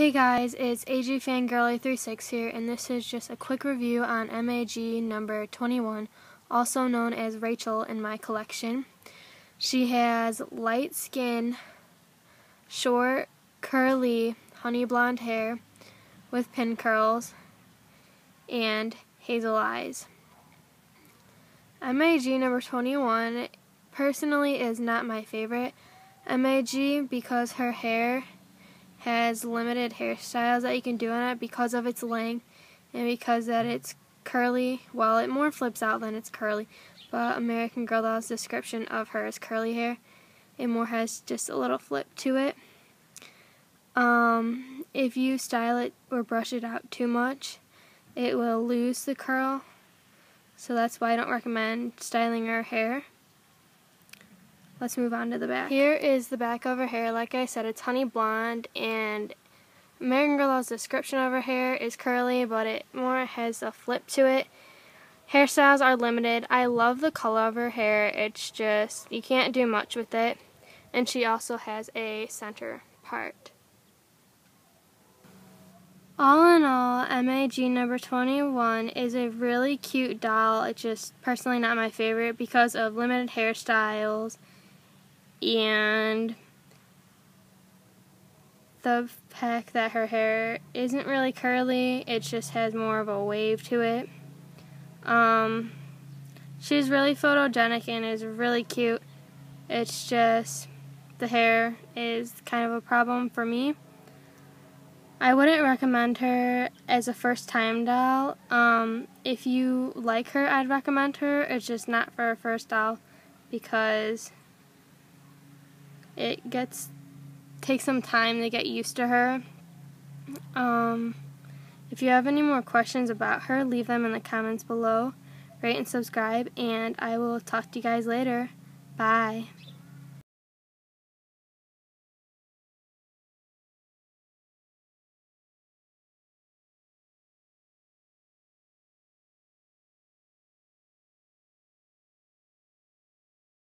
Hey guys, it's AG Fangirly36 here, and this is just a quick review on MAG number 21, also known as Rachel in my collection. She has light skin, short, curly, honey blonde hair with pin curls, and hazel eyes. MAG number 21 personally is not my favorite MAG because her hair has limited hairstyles that you can do on it because of its length and because that it's curly. Well, it more flips out than it's curly, but American Girl Doll's description of her is curly hair. It more has just a little flip to it. Um, if you style it or brush it out too much, it will lose the curl. So that's why I don't recommend styling her hair. Let's move on to the back. Here is the back of her hair. Like I said, it's honey blonde, and American Girl Doll's description of her hair is curly, but it more has a flip to it. Hairstyles are limited. I love the color of her hair. It's just, you can't do much with it. And she also has a center part. All in all, MAG number 21 is a really cute doll. It's just personally not my favorite because of limited hairstyles and the fact that her hair isn't really curly, it just has more of a wave to it. Um, she's really photogenic and is really cute. It's just the hair is kind of a problem for me. I wouldn't recommend her as a first time doll. Um, if you like her, I'd recommend her. It's just not for a first doll because it gets takes some time to get used to her. Um, if you have any more questions about her, leave them in the comments below. Rate and subscribe, and I will talk to you guys later. Bye.